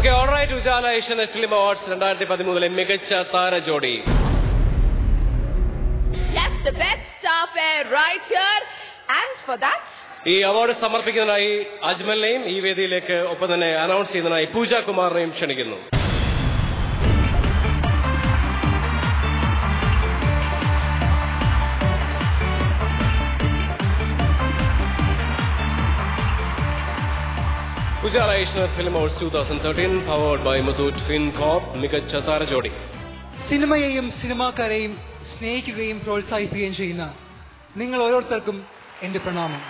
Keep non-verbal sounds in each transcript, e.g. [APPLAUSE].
Okay alright Ujala Asian film awards രണ്ടായിരത്തി പതിമൂന്നിലെ മികച്ച താര ജോഡി the best star pair right. And for that, ഈ അവാർഡ് സമർപ്പിക്കുന്നതിനായി അജ്മലിനെയും ഈ വേദിയിലേക്ക് ഒപ്പം തന്നെ അനൗൺസ് ചെയ്യുന്നതിനായി പൂജ കുമാറിനെയും ക്ഷണിക്കുന്നു Asianet film ഓൾസ് two thousand thirteen powered by Muthoot FinCorp മികച്ച താരജോടി സിനിമയെയും സിനിമാക്കാരെയും സ്നേഹിക്കുകയും പ്രോത്സാഹിപ്പിക്കുകയും ചെയ്യുന്ന നിങ്ങൾ ഓരോരുത്തർക്കും എന്റെ പ്രണാമം.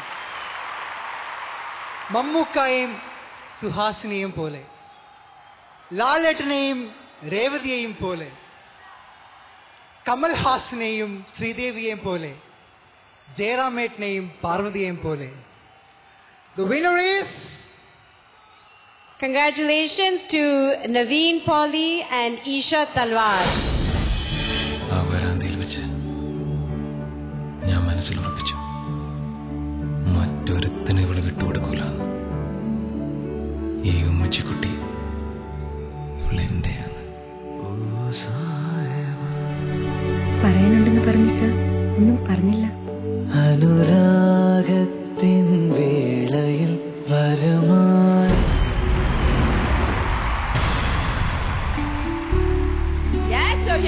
മമ്മൂക്കായെയും സുഹാസിനെയും പോലെ ലാലേട്ടനെയും രേവതിയെയും പോലെ കമൽഹാസിനെയും ശ്രീദേവിയെയും പോലെ ജയറാമേട്ടനെയും പാർവതിയെയും പോലെ The winner is Congratulations to Naveen Pauly and Isha Talwar.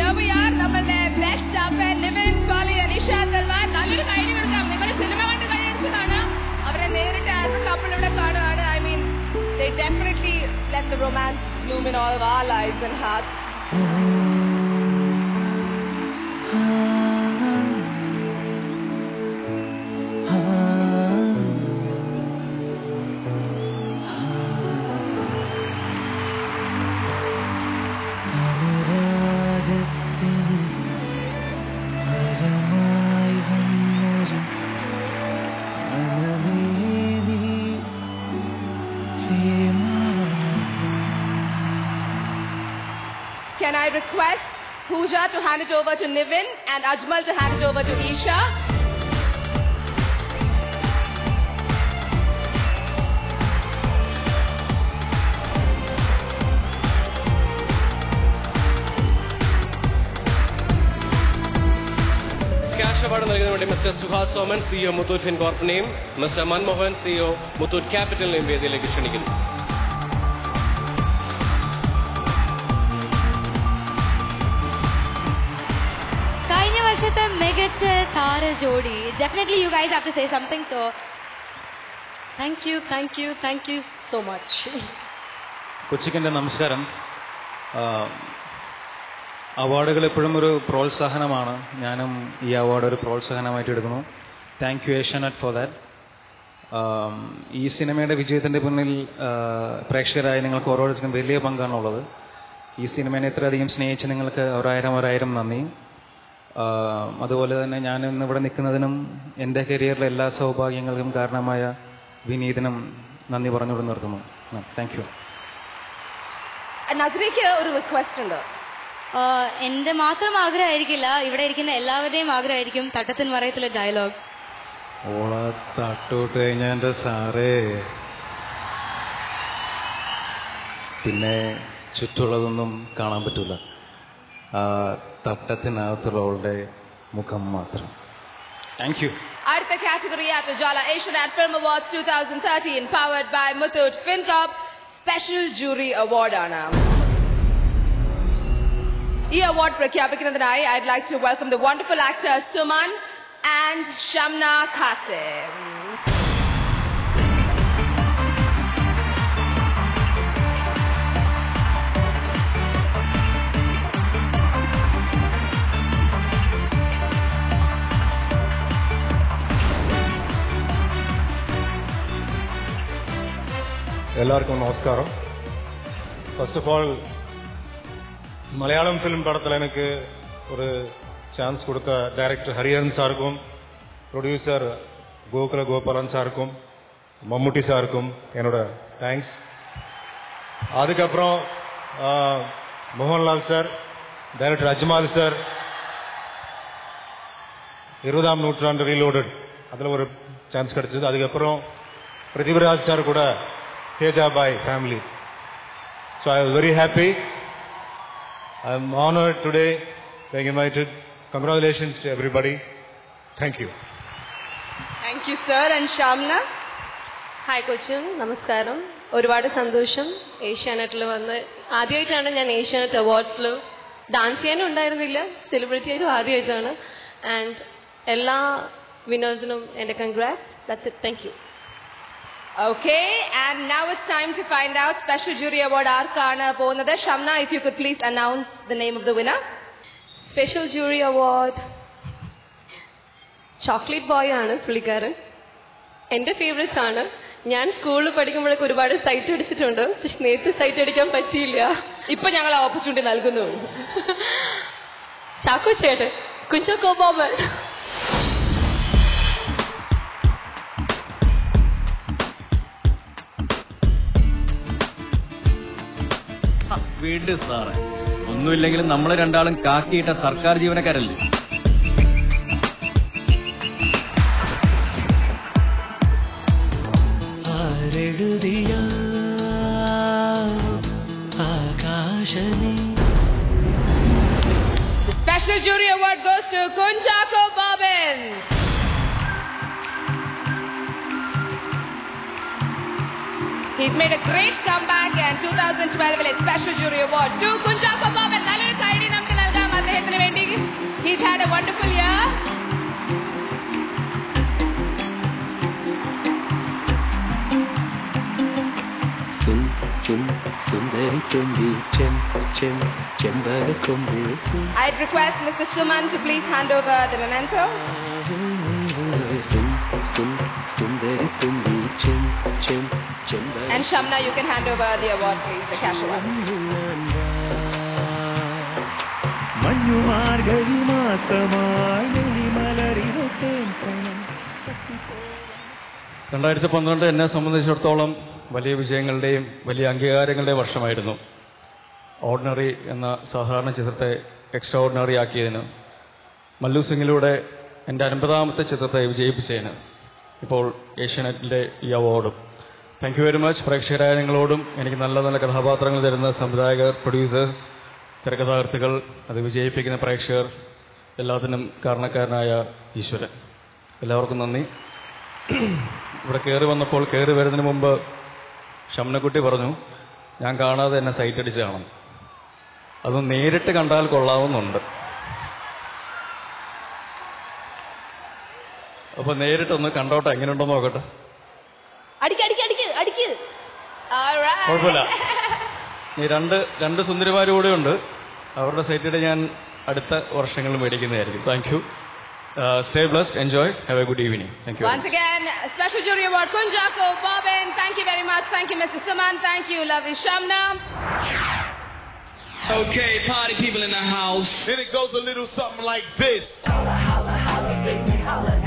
Here we are. നമ്മളുടെ best star pair, Nivin Pauly and Isha Talwar. നല്ലൊരു കൈ കൊടുക്കാം നിങ്ങൾ സിനിമ കണ്ട് കൈയടിച്ചതാണ് അവരെ നേരിട്ട് ആസ് എ കപ്പിൾ ഇവിടെ കാണുകയാണ് I mean they definitely let the romance bloom in all of our lives and Can I request Pooja to hand it over to Nivin and Ajmal to hand it over to Isha? Cash award നൽകുന്നതിന് വേണ്ടി mister Suhas Soman CEO Muthoot Fin കോർപ്പിനെയും mister Manmohan CEO Muthoot ക്യാപിറ്റലിനെയും വേദിയിലേക്ക് ക്ഷണിക്കുന്നു താര ജോഡി definitely you guys have to say something so Thank you, thank you, thank you so. കൊച്ചിക്കന്റെ നമസ്കാരം. അവാർഡുകൾ എപ്പോഴും ഒരു പ്രോത്സാഹനമാണ്. ഞാനും ഈ അവാർഡ് ഒരു പ്രോത്സാഹനമായിട്ട് എടുക്കുന്നു. Thank you Asianet for that ഈ സിനിമയുടെ വിജയത്തിന്റെ പിന്നിൽ പ്രേക്ഷകരായ നിങ്ങൾക്ക് ഓരോരുത്തർക്കും വലിയ പങ്കാണുള്ളത്. ഈ സിനിമയെ ഇത്രയധികം സ്നേഹിച്ച് നിങ്ങൾക്ക് ഒരായിരം ഒരായിരം നന്ദി. അതുപോലെ തന്നെ ഞാൻ ഇന്ന് ഇവിടെ നിൽക്കുന്നതിനും എന്റെ കരിയറിലെ എല്ലാ സൗഭാഗ്യങ്ങൾക്കും കാരണമായ വിനീതനും നന്ദി പറഞ്ഞുകൊണ്ട് നിർത്തുന്നു. താങ്ക് യു നസ്രയ്ക്ക് ഒരു റിക്വസ്റ്റ് ഉണ്ട്. എന്റെ എന്റെ മാത്രം ആഗ്രഹമായിരിക്കില്ല ഇവിടെ ഇരിക്കുന്ന എല്ലാവരുടെയും ആഗ്രഹമായിരിക്കും തട്ടത്തിൻ മറയത്തിലെ ഡയലോഗ് ഓള തട്ടോട്ട് കഴിഞ്ഞ എന്റെ സാറേ. പിന്നെ ചുറ്റുള്ളതൊന്നും കാണാൻ പറ്റൂല. ആ തട്ടത്തിനകത്തുള്ള അവളുടെ മുഖം മാത്രം താങ്ക് യു അടുത്ത category at Ujala Asian and Film Awards 2013 powered by Muthoot FinCorp special jury award ആണ് ഈ അവാർഡ് പ്രഖ്യാപിക്കുന്നതിനായി I'd like to welcome the wonderful actors Suman and Shamna Qasim. எல்லாருக்கும் நமஸ்காரம் first of all Malayalam film படத்தில் எனக்கு ஒரு chance கொடுத்த director Hariharan சாருக்கும் ப்ரொடியூசர் கோகுல கோபாலன் சாருக்கும் மம்முட்டி சாருக்கும் என்னோட தேங்க்ஸ் அதுக்கப்புறம் Mohanlal sir director Ajmal sir இருபதாம் நூற்றாண்டு ரீலோடட் அதில் ஒரு சான்ஸ் கிடைச்சது அதுக்கப்புறம் பிருத்திவிராஜ் சார் கூட Tejabai family. So I was very happy. I am honored today being invited. Congratulations to everybody. Thank you. Thank you, sir. And Shamna? Hi കൊച്ചും നമസ്കാരം ഒരുപാട് സന്തോഷം ഏഷ്യാനെറ്റിൽ വന്ന് ആദ്യമായിട്ടാണ് ഞാൻ ഏഷ്യാനെറ്റ് അവാർഡ്സിൽ ഡാൻസ് ചെയ്യാനും ഉണ്ടായിരുന്നില്ല സെലിബ്രിറ്റി ആയിട്ടും ആദ്യമായിട്ടാണ് ആൻഡ് എല്ലാ വിനോദത്തിനും എന്റെ congrats that's it thank you Okay, and now it's time to find out special jury award ആർക്കാണ് പോകുന്നത്? Shamna if you could please announce the name of the winner. Special jury award chocolate boy ആണ് പുള്ളിക്കാരൻ. എന്റെ favourites ആണ്. ഞാൻ സ്കൂളിൽ പഠിക്കുമ്പോഴൊക്കെ ഒരുപാട് site അടിച്ചിട്ടുണ്ട്. പക്ഷെ നേരത്തെ സൈറ്റ് അടിക്കാൻ പറ്റിയില്ല. ഇപ്പൊ ഞങ്ങൾ ഓപ്പർച്യൂണിറ്റി നൽകുന്നു. [LAUGHS] ചാക്കോ ചേട്ടൻ കുഞ്ചോ ബോബൻ. വീണ്ടും സാറേ. ഒന്നുമില്ലെങ്കിലും നമ്മൾ രണ്ടാളും കാക്കിയിട്ട സർക്കാർ ജീവനക്കാരല്ലേ? ആരെഴുതിയ ആകാശനെ? Special jury award goes to to He's made a great comeback and 2012 ലെ special jury award to Kunchako Bobbin. നല്ലൊരു കൈഡി നമുക്ക് നൽകാം അദ്ദേഹത്തിന് വേണ്ടി. He's had a wonderful year. Sun Sun സുന്ദരി തുമ്പി ചെം ചെം ചെമ്പകക്കൊമ്പിൽ Sun I'd request Mr. Suman to please hand over the memento. And Shamna, you can hand over the award, please, the cash award. മഞ്ഞുമാർഗഴി രണ്ടായിരത്തി പന്ത്രണ്ട് എന്നെ സംബന്ധിച്ചിടത്തോളം വലിയ വിജയങ്ങളുടെയും വലിയ അംഗീകാരങ്ങളുടെയും വർഷമായിരുന്നു. ഓർഡിനറി എന്ന സാധാരണ ചിത്രത്തെ എക്സ്ട്രാ ഓർഡിനറി ആക്കിയതിന്. മല്ലു സിംഗിലൂടെ എന്റെ അൻപതാമത്തെ ചിത്രത്തെ വിജയിപ്പിച്ചതിന്. ഇപ്പോൾ ഏഷ്യാനെറ്റിന്റെ ഈ അവാർഡും. താങ്ക് യു വെരി മച്ച് പ്രേക്ഷകരായ നിങ്ങളോടും എനിക്ക് നല്ല നല്ല കഥാപാത്രങ്ങൾ തരുന്ന സംവിധായകർ പ്രൊഡ്യൂസേഴ്സ് തിരക്കഥാകൃത്തുകൾ അത് വിജയിപ്പിക്കുന്ന പ്രേക്ഷകർ എല്ലാത്തിനും കാരണക്കാരനായ ഈശ്വരൻ. എല്ലാവർക്കും നന്ദി. ഇവിടെ കയറി വന്നപ്പോൾ കയറി വരുന്നതിന് മുമ്പ് ഷംനക്കുട്ടി പറഞ്ഞു ഞാൻ കാണാതെ എന്നെ സൈറ്റ് കാണും അത് നേരിട്ട് കണ്ടാൽ കൊള്ളാവുന്നുണ്ട്. അപ്പൊ നേരിട്ടൊന്ന് കണ്ടോട്ടെ എങ്ങനെ എങ്ങനെയുണ്ടോ നോക്കട്ടെ. കുഴപ്പമില്ല. നീ രണ്ട് രണ്ട് സുന്ദരിമാരും കൂടെ ഉണ്ട്. അവരുടെ സൈറ്റിടെ ഞാൻ അടുത്ത വർഷങ്ങൾ മേടിക്കുന്നതായിരിക്കും. Thank you stay bless enjoy have a good evening thank you Okay, party people in the house. And it goes a little something like this. Holla, holla, holla, baby, holla.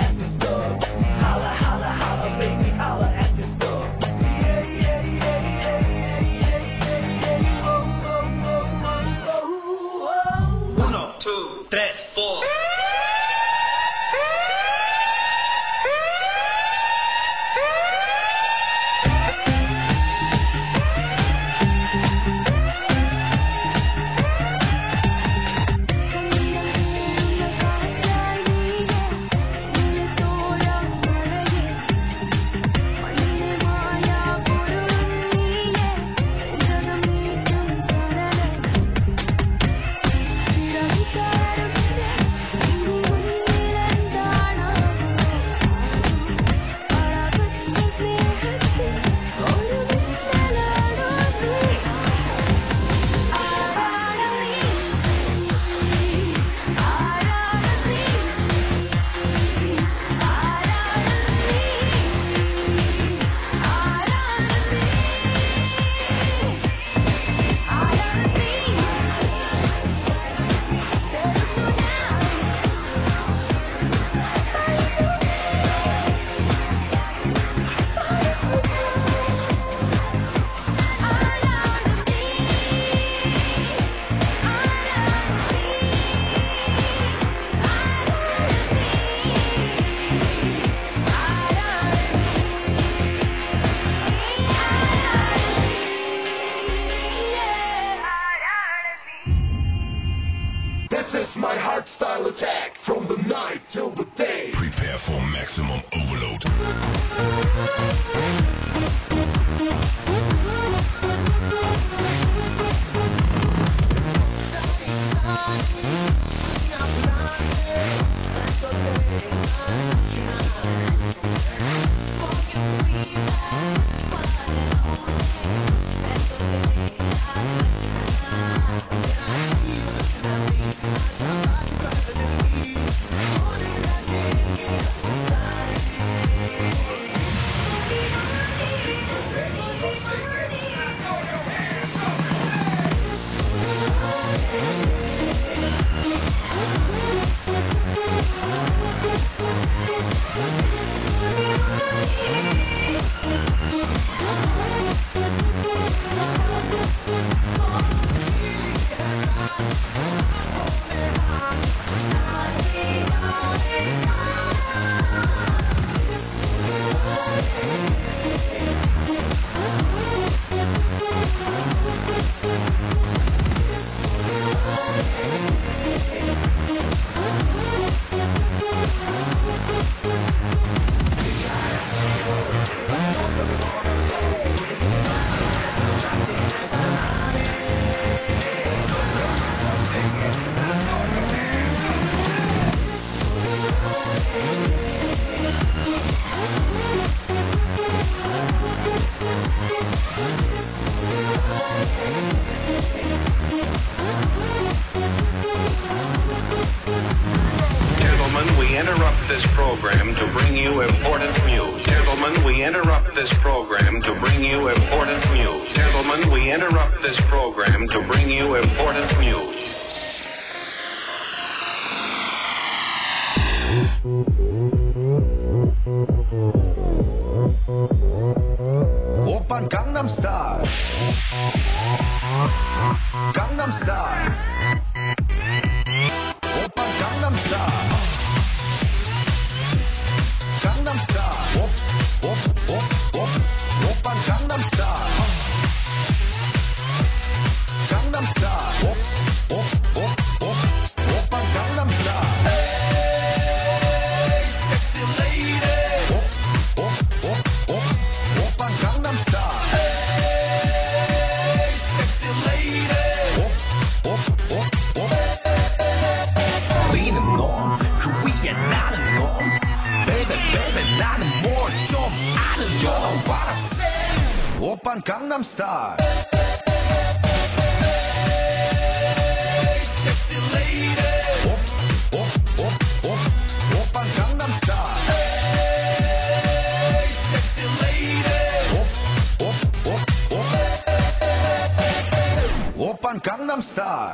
Gangnam Style.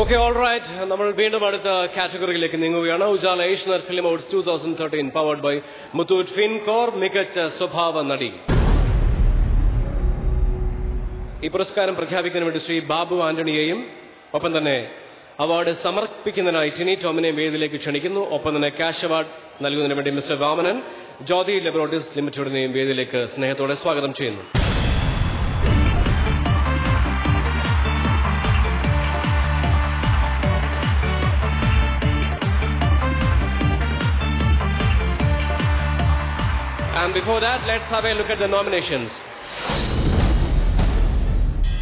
Okay all right നമ്മൾ വീണ്ടും അടുത്ത കാറ്റഗറിയിലേക്ക് നീങ്ങുകയാണ്. Ujala Asianet film awards two thousand thirteen powered by Muthoot FinCorp മികച്ച സ്വഭാവ നടി. ഈ പുരസ്കാരം പ്രഖ്യാപിക്കാൻ വേണ്ടി ശ്രീ ബാബു ആന്റണിയെയും ഒപ്പം തന്നെ അവാർഡ് സമർപ്പിക്കുന്നതിനായി ടിനി ടോമിനെ വേദിയിലേക്ക് ക്ഷണിക്കുന്നു. ഒപ്പം തന്നെ ക്യാഷ് അവാർഡ് നൽകുന്നതിന് വേണ്ടി മിസ്റ്റർ വാമനൻ ജ്യോതി ലബോറട്ടറീസ് ലിമിറ്റഡിനെയും വേദിയിലേക്ക് സ്നേഹത്തോടെ സ്വാഗതം ചെയ്യുന്നു And before that, let's have a look at the nominations.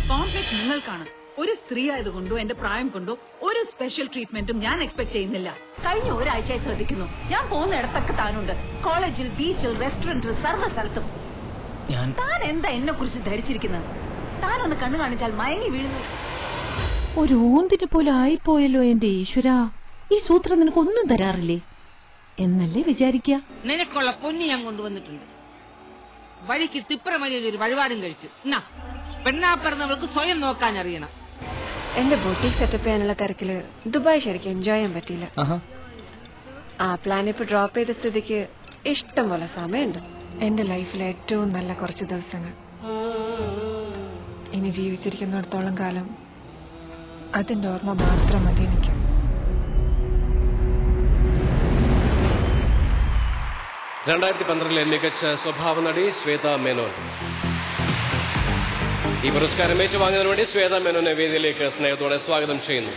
നിങ്ങൾ നിങ്ങൾക്കാണ് ഒരു സ്ത്രീ ആയതുകൊണ്ടോ എന്റെ പ്രായം കൊണ്ടോ ഒരു സ്പെഷ്യൽ ട്രീറ്റ്മെന്റും ഞാൻ എക്സ്പെക്ട് ചെയ്യുന്നില്ല. കഴിഞ്ഞ ഒരാഴ്ചയായി ശ്രദ്ധിക്കുന്നു. ഞാൻ പോകുന്ന ഇടത്തൊക്കെ താനുണ്ട്. കോളേജിൽ ബീച്ചിൽ റെസ്റ്റോറന്റിൽ സർവ സ്ഥലത്തും. ഞാൻ താൻ എന്താ എന്നെ കുറിച്ച് ധരിച്ചിരിക്കുന്നത് താനൊന്ന് കണ്ണു കാണിച്ചാൽ മയങ്ങി വീഴുന്നു. ഒരു ഓന്തിന് പോലെ ആയിപ്പോയല്ലോ എന്റെ ഈശ്വര. ഈ സൂത്രം നിനക്കൊന്നും തരാറില്ലേ? എന്നല്ലേ വിചാരിക്ക? നിനക്കുള്ള പൊന്നി ഞാൻ കൊണ്ടുവന്നിട്ടുണ്ട്. വഴിക്ക് തിപ്രമലിയിൽ ഒരു വഴിപാടും കഴിച്ചു. എന്നാ പെണ്ണാ പറഞ്ഞവൾക്ക് സ്വയം നോക്കാൻ അറിയണം. എന്റെ ബോട്ടിക് സെറ്റപ്പ് ചെയ്യാനുള്ള തിരക്കിൽ ദുബായ് ശരിക്കും എൻജോയ് ചെയ്യാൻ പറ്റിയില്ല. ആ പ്ലാൻ ഇപ്പൊ ഡ്രോപ്പ് ചെയ്ത സ്ഥിതിക്ക് ഇഷ്ടം പോലെ സമയമുണ്ട്. എന്റെ ലൈഫിലെ ഏറ്റവും നല്ല കുറച്ച് ദിവസങ്ങൾ. ഇനി ജീവിച്ചിരിക്കുന്നിടത്തോളം കാലം അതിന്റെ ഓർമ്മ മാത്രം മതി എനിക്ക്. രണ്ടായിരത്തി പന്ത്രണ്ടിലെ മികച്ച സ്വഭാവ നടി ശ്വേത മേനോൻ. ഈ പുരസ്കാരം ഏറ്റുവാങ്ങുന്നതിന് വേണ്ടി ശ്വേത മേനോനെ വേദിയിലേക്ക് സ്നേഹത്തോടെ സ്വാഗതം ചെയ്യുന്നു.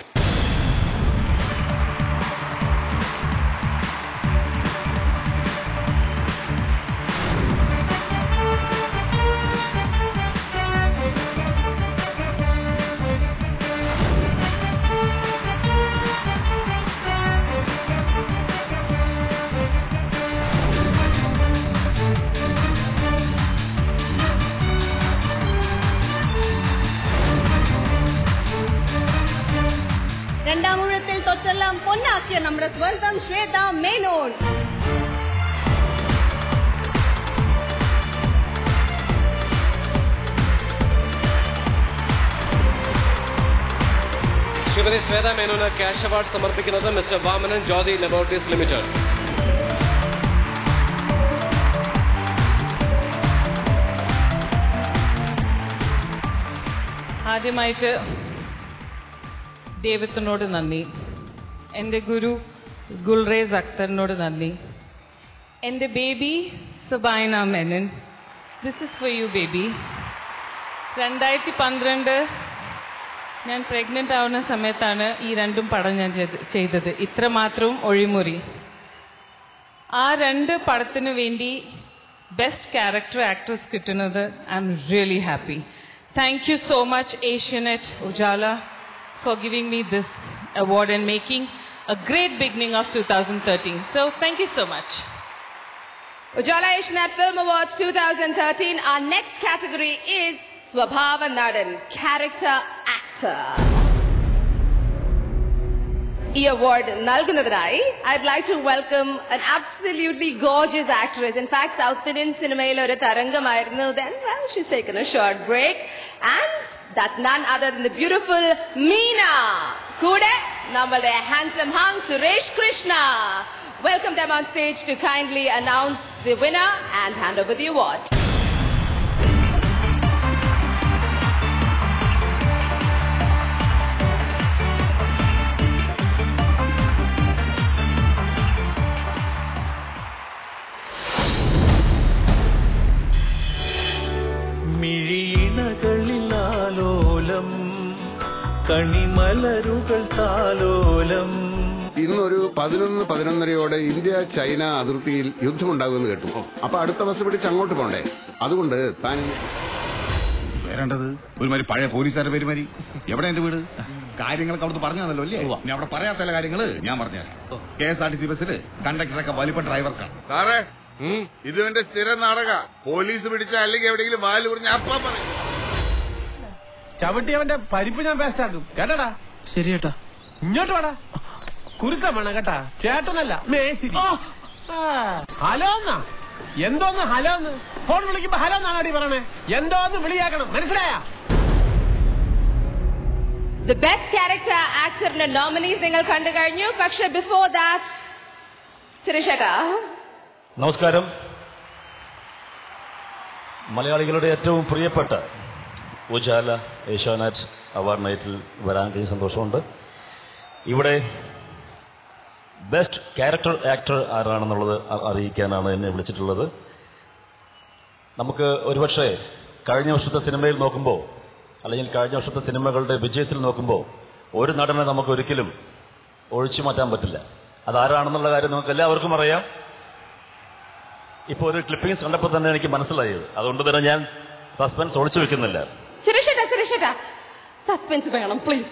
നമ്മുടെ സ്വന്തം ശ്വേത മേനോൻ. ശ്രീമതി ശ്വേത മേനോന് ക്യാഷ് അവാർഡ് സമർപ്പിക്കുന്നത് mister Vamanan Jyothy laboratories limited. ആദ്യമായിട്ട് ദൈവത്തിനോട് നന്ദി. എന്റെ ഗുരു ഗുൽറേസ് അക്തറിനോട് നന്ദി. എന്റെ baby Subaina Menon this is for you baby രണ്ടായിരത്തി പന്ത്രണ്ട് ഞാൻ പ്രഗ്നന്റ് ആവുന്ന സമയത്താണ് ഈ രണ്ടും പടം ഞാൻ ചെയ്ത്- ചെയ്തത്. ഇത്രമാത്രവും ഒഴിമുറി. ആ രണ്ട് പടത്തിനു വേണ്ടി ബെസ്റ്റ് ക്യാരക്ടർ ആക്ട്രസ് കിട്ടുന്നത് I'm really happy thank you so much Asianet Ujala For giving me this award and making a great beginning of two thousand thirteen so thank you so much Ujala Asianet Film Awards 2013. Our next category is Swabhava Nadan, Character Actor. ഈ award നൽകുന്നതിനായി I'd like to welcome an absolutely gorgeous actress. In fact, south Indian സിനിമയിൽ ഒരു തരംഗമായിരുന്നു then well, she's taken a short break and that's none other than the beautiful Meena. Kude, நம்மளுடைய handsome hung Suresh Krishna. Welcome them on stage to kindly announce the winner and hand over the award. ഇന്നൊരു പതിനൊന്ന് പതിനൊന്നരയോടെ India China അതിർത്തിയിൽ യുദ്ധമുണ്ടാകുമെന്ന് കേട്ടു. അപ്പൊ അടുത്ത bus പിടിച്ച് അങ്ങോട്ട് പോണ്ടേ? അതുകൊണ്ട് താൻ വരേണ്ടത് ഒരുമാതിരി പഴയ പോലീസുകാരുടെ പെരുമാരി. എവിടെ എന്റെ വീട്? കാര്യങ്ങളൊക്കെ അവിടുന്ന് പറഞ്ഞതല്ലോ അല്ലേ? ഞാൻ അവിടെ പറയാത്ത ചില കാര്യങ്ങൾ. ഞാൻ പറഞ്ഞുതരാം. K S R T C ബസ്സിൽ കണ്ടക്ടറൊക്കെ വലിപ്പ ഡ്രൈവർക്കാണ്. സാറേ ഇത് എന്റെ സ്ഥിര നാടക. പോലീസ് പിടിച്ച അല്ലെങ്കിൽ എവിടെയെങ്കിലും വാൽ കുറിഞ്ഞ അപ്പാ പറയും. ചവിട്ടി അവന്റെ പരിപ്പ് ഞാൻ പേസ്റ്റാക്കും കേട്ടടാ? ശരി കേട്ടാ ഇങ്ങോട്ട് വേടാ. കുരുക്കം വേണം കേട്ടാ. ചേട്ടനല്ല മേശിരി. ഹലോ എന്നാ എന്തോന്ന് ഹലോ എന്ന് ഫോൺ വിളിക്കുമ്പോ ഹലോ എന്നാണ് അടി പറയണേ? എന്തോന്ന് വിളിയാക്കണം? മനസ്സിലായ? The best character actor nominees നിങ്ങൾ കണ്ടു കഴിഞ്ഞു. പക്ഷെ ബിഫോർ ദാറ്റ് സുരേഷേട്ടാ. നമസ്കാരം. മലയാളികളുടെ ഏറ്റവും പ്രിയപ്പെട്ട ഉജാല ഏഷ്യാനെറ്റ് അവാർഡ് നൈറ്റിൽ വരാൻ കഴിഞ്ഞ സന്തോഷമുണ്ട്. ഇവിടെ ബെസ്റ്റ് ക്യാരക്ടർ ആക്ടർ ആരാണെന്നുള്ളത് അറിയിക്കാനാണ് എന്നെ വിളിച്ചിട്ടുള്ളത്. നമുക്ക് ഒരുപക്ഷെ കഴിഞ്ഞ വർഷത്തെ സിനിമയിൽ നോക്കുമ്പോൾ അല്ലെങ്കിൽ കഴിഞ്ഞ വർഷത്തെ സിനിമകളുടെ വിജയത്തിൽ നോക്കുമ്പോൾ ഒരു നടനെ നമുക്ക് ഒരിക്കലും ഒഴിച്ചു മാറ്റാൻ പറ്റില്ല. അതാരാണെന്നുള്ള കാര്യം നമുക്ക് എല്ലാവർക്കും അറിയാം. ഇപ്പോൾ ഒരു ക്ലിപ്പിംഗ്സ് കണ്ടപ്പോൾ തന്നെ എനിക്ക് മനസ്സിലായത്. അതുകൊണ്ട് തന്നെ ഞാൻ സസ്പെൻസ് ഒളിച്ചു വെക്കുന്നില്ല. സുരേഷേട്ടാ സുരേഷേട്ടാ സസ്പെൻസ് വേണം please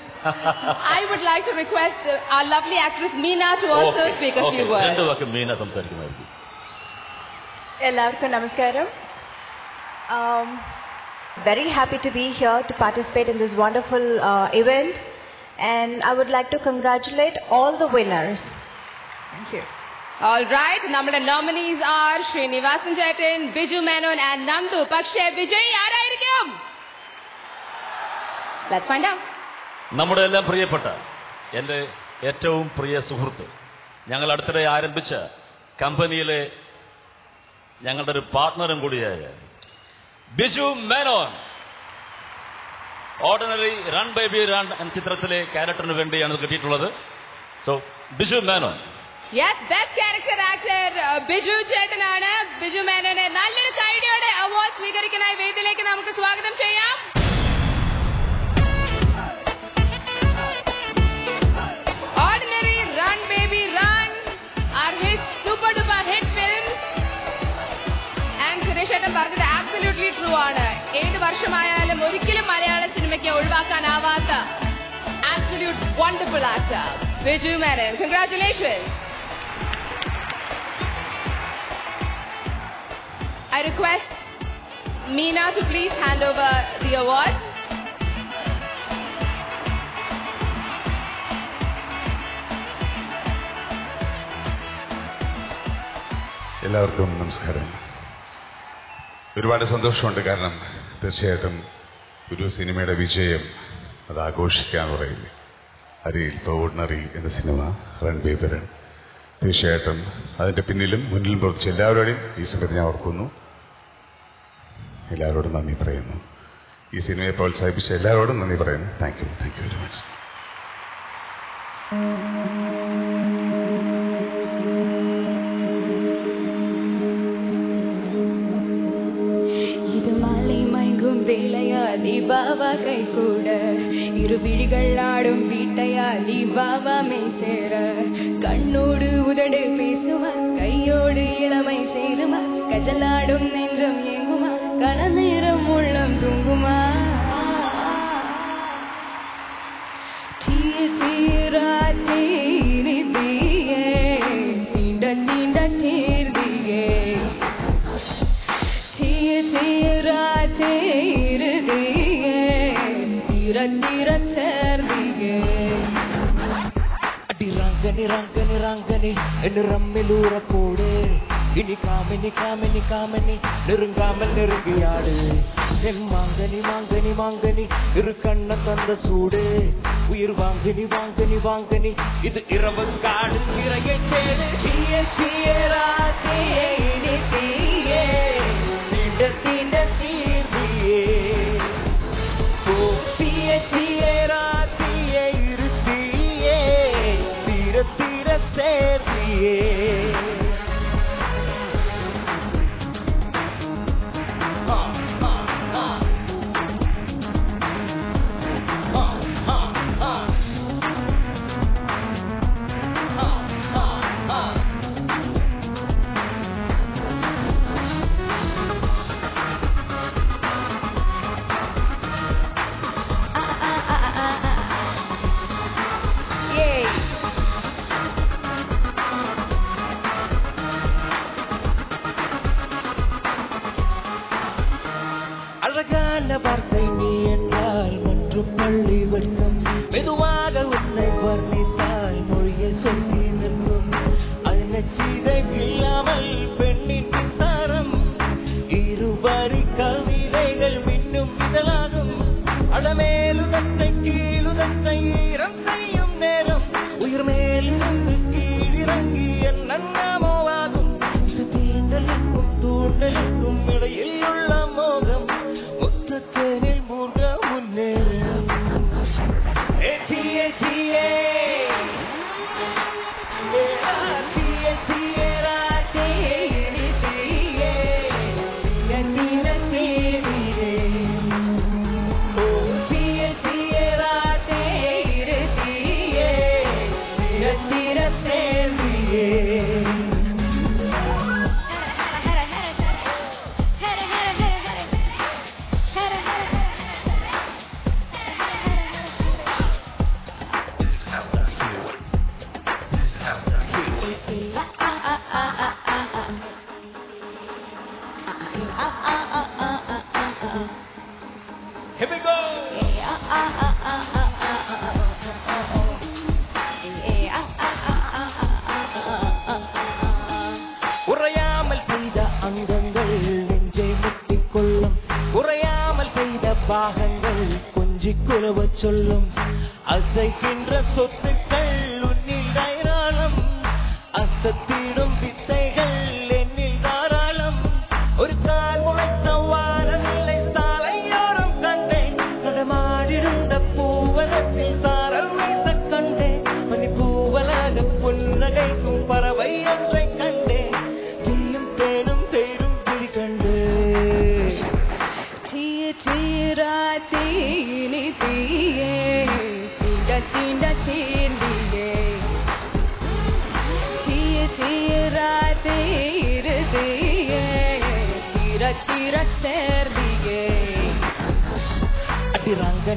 I would like to request uh, our lovely actress Meena to also Okay, speak a okay. few words. രണ്ട് വാക്ക് മീന സംസാരിക്കുന്നതായിരിക്കും എല്ലാവർക്കും നമസ്കാരം um, very happy to be here to participate in this wonderful uh, event and I would like to congratulate all the winners. Thank you. All right, നമ്മുടെ nominees are Sreenivasan ചേട്ടൻ Biju Menon and Nandu പക്ഷേ വിജയ് ആരായിരിക്കും Let's find out. നമ്മുടെ എല്ലാം പ്രിയപ്പെട്ട എന്റെ ഏറ്റവും പ്രിയ സുഹൃത്ത് ഞങ്ങൾ അടുത്തിടെ ആരംഭിച്ച കമ്പനിയിലെ ഞങ്ങളുടെ ഒരു പാർട്ട്ണറും കൂടിയായ Biju Menon. Ordinary run baby run എന്ന ചിത്രത്തിലെ ക്യാരക്ടറിന് വേണ്ടിയാണ് കിട്ടിയിട്ടുള്ളത്. So Biju Menon. Yes best character uh, Biju ചേട്ടനാണ്. ബിജു മേനോനെ നല്ലൊരു കൈഡിയോടെ അവാർഡ് സ്വീകരിക്കാനായി വേദിയിലേക്ക് നമുക്ക് സ്വാഗതം ചെയ്യാം. ആബ്സല്യൂട്ട്ലി ട്രൂ ആണ്. ഏത് വർഷമായാലും ഒരിക്കലും മലയാള സിനിമയ്ക്ക് ഒഴിവാക്കാനാവാത്ത absolute wonderful actor Viju Menon congratulations I request Meena to please hand over the award. എല്ലാവർക്കും നമസ്കാരം. ഒരുപാട് സന്തോഷമുണ്ട്. കാരണം തീർച്ചയായിട്ടും ഒരു സിനിമയുടെ വിജയം അത് ആഘോഷിക്കാൻ പറയില്ലേ അരിയിൽ ഓർഡിനറി എന്ന സിനിമ റൺബീർ തരൺ തീർച്ചയായിട്ടും അതിന്റെ പിന്നിലും മുന്നിലും പ്രവർത്തിച്ച എല്ലാവരോടും ഈ സമയത്ത് ഞാൻ ഓർക്കുന്നു. എല്ലാവരോടും നന്ദി പറയുന്നു. ഈ സിനിമയെ പ്രോത്സാഹിപ്പിച്ച എല്ലാവരോടും നന്ദി പറയുന്നു. Thank you thank you very much கண்ணோடு உதடு பேசுமா கையோடு இளமை சேருமா? கஜலாடும் நெஞ்சம் ஏங்குமா? கன நேரம் உள்ளம் தூங்குமா? ரங்கனி என்று ரம்மிலூர போடு. இனி காமினி காமினி காமினி நெருங்காமல் நெருங்கியாடு. என் மாங்கனி மாங்கனி மாங்கனி இரு கண்ண தந்த சூடு. உயிர் வாங்கினி வாங்கினி வாங்கினி இது இரவு காடு. இறையை தேடு. தீய தீரா வார்த்தை நீ என்றால் மற்றும் பள்ளி வட்டம். மெதுவாக உன்னை வர்ணித்தால் மொழியை சொல்லி நிற்கும். அன்னச்சீதை இல்லாமல் பெண்ணின் பித்தாரம் இருவரி கவிதைகள் மின்னும் இதழாகும். அடமேலுதத்தை கீழுதத்தை ஈரம் செய்யும் நேரம். உயிர் மேலிருந்து கீழிறங்கி என் நன்னாமோவாகும். இது தீண்டலுக்கும் தூண்டலுக்கும் இடையில் உள்ள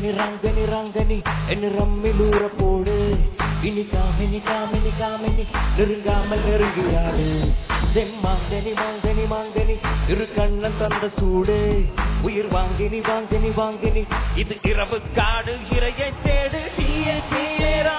அடி ரங்கனி ரங்கனி என்ன என்று ரம்மிலூர போடு. இனி காமினி காமினி காமினி நெருங்காமல் நெருங்கியாடு. தென் மாங்கனி மாங்கனி மாங்கனி இரு கண்ணன் தந்த சூடு. உயிர் வாங்கினி வாங்கினி வாங்கினி இது இரவு காடு இறையை தேடு. தீய தீயரா